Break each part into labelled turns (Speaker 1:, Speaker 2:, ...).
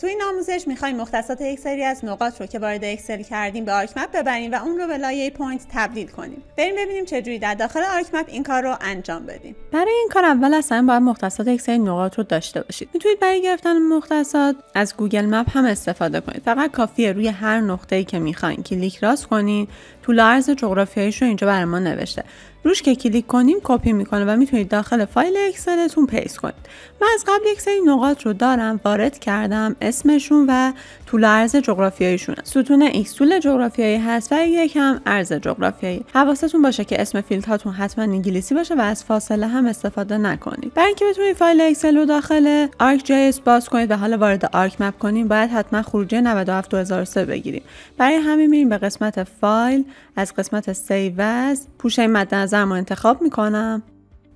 Speaker 1: تو این آموزش می‌خوایم مختصات یک سری از نقاط رو که وارد اکسل کردیم به آرک مپ ببریم و اون رو به لایه point تبدیل کنیم. بریم ببینیم چجوری در داخل آرک مپ این کار رو انجام بدیم.
Speaker 2: برای این کار اول اصلا باید مختصات یک سری نقاط رو داشته باشید. می‌تونید برای گرفتن مختصات از گوگل مپ هم استفاده کنید. فقط کافیه روی هر نقطه‌ای که می‌خواین. کلیک راست کنین. طول عرض جغرافیاییش رو اینجا برای ما نوشته. روش که کلیک کنیم کپی می‌کنه و می‌تونید داخل فایل اکسلتون paste کنید. من از قبل یک سری نقاط رو دارم وارد کردم اسمشون و طول عرض جغرافیاییشون ستون X طول جغرافیایی هست و ایگرگ هم عرض جغرافیایی. حواستون باشه که اسم فیلد هاتون حتما انگلیسی باشه و از فاصله هم استفاده نکنید. برای اینکه بتونید فایل اکسل رو داخل ArcGIS باز کنید و حالا وارد ArcMap کنیم باید حتما خروجی 97 2003 بگیریم. برای همین میریم به قسمت فایل. از قسمت save پوشه مد نظر رو انتخاب می‌کنم.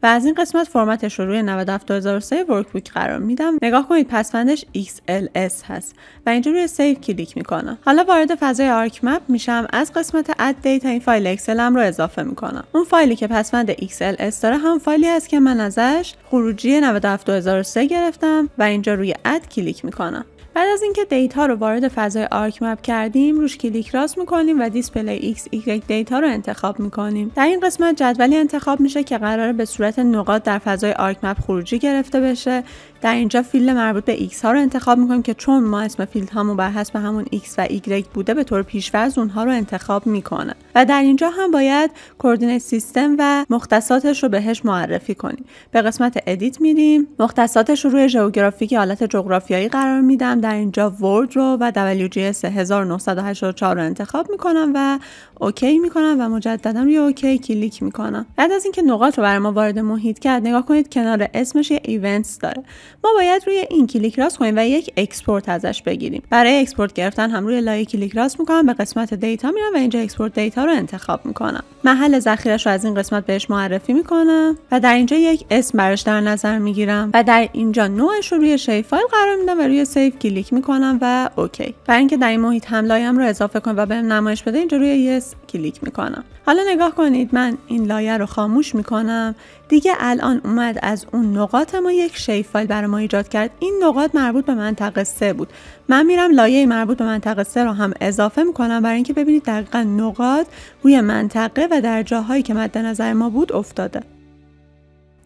Speaker 2: و از این قسمت فرمتش رو روی 97 2003 workbook قرار میدم. نگاه کنید پسوندش XLS هست و اینجا روی save کلیک می‌کنم. حالا وارد فضای ArcMap میشم. از قسمت add data این فایل اکسلم رو اضافه می‌کنم. اون فایلی که پسوند XLS داره هم فایلی است که من ازش خروجی 97 2003 گرفتم و اینجا روی add کلیک می‌کنم. بعد از اینکه دیتا رو وارد فضای ArcMap کردیم روش کلیک راست می‌کنیم و display XY data رو انتخاب می‌کنیم. در این قسمت جدولی انتخاب میشه که قراره به صورت نقاط در فضای ArcMap خروجی گرفته بشه. در اینجا فیلد مربوط به x ها رو انتخاب می‌کنیم که چون ما اسم فیلد هامون بر حسب همون x و y بوده به طور پیشفرض اونها رو انتخاب می‌کنه. و در اینجا هم باید coordinate system و مختصاتش رو بهش معرفی کنیم. به قسمت edit میریم. مختصاتش رو روی geographic حالت جغرافیایی قرار میدم. در اینجا world رو و WGS 1984 رو انتخاب می‌کنم و OK می‌کنم و مجددا روی OK کلیک می‌کنم. بعد از اینکه نقاط رو برای ما وارد محیط کرد نگاه کنید کنار اسمش یه events داره. ما باید روی این کلیک راست کنیم و یک export ازش بگیریم. برای export گرفتن هم روی لایه کلیک راست می‌کنم به قسمت data میرم و اینجا export data رو انتخاب می‌کنم. محل ذخیرش رو از این قسمت بهش معرفی می‌کنم و در اینجا یک اسم براش در نظر می‌گیرم و در اینجا نوعش رو روی shapefile قرار میدم و روی save کلیک می‌کنم و OK برای اینکه در این محیط هم لایه‌ام رو اضافه کنم و بهم نمایش بده اینجا روی yes کلیک می‌کنم. حالا نگاه کنید من این لایه رو خاموش می‌کنم. دیگه الان اومد از اون نقاط ما یک شیف فایل برای ما ایجاد کرد. این نقاط مربوط به منطقه 3 بود. من میرم لایه مربوط به منطقه 3 رو هم اضافه می‌کنم برای اینکه ببینید دقیقا نقاط روی منطقه و در جاهایی که مد نظر ما بود افتاده.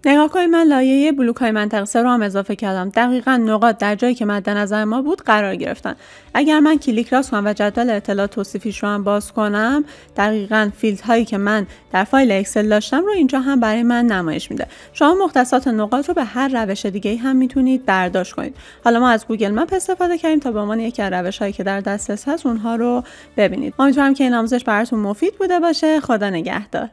Speaker 2: نگاه کنید من لایه بلوک های منطقه 3 رو هم اضافه کردم. دقیقا نقاط در جایی که مد نظر ما بود قرار گرفتن. اگر من کلیک راست کنم و جدول اطلاعات توصیفیش رو هم باز کنم دقیقا فیلد هایی که من در فایل اکسل داشتم رو اینجا هم برای من نمایش میده. شما مختصات نقاط رو به هر روش دیگه هم می‌تونید برداشت کنید. حالا ما از Google Map استفاده کردیم تا به عنوان یکی از روش هایی که در دسترس هست اونها رو ببینید. امیدوارم که این آموزش براتون مفید بوده باشه. خدا نگهدار.